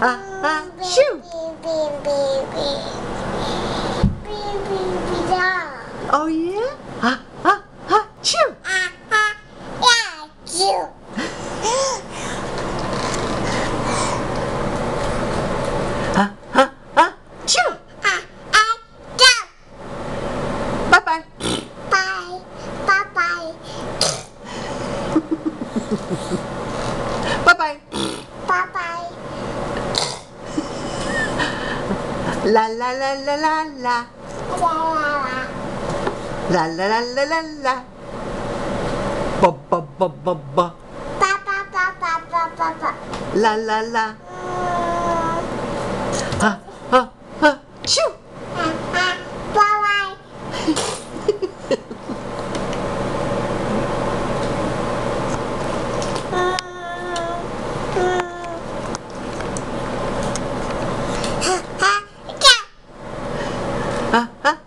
ah, ah, shoo. Oh yeah? Ah, ah, ah, shoo. Ah, ah, ah, shoo. Bye bye. Bye bye. La la la la la la. La la la la la la. Ba ba ba ba ba. La la la. 啊啊。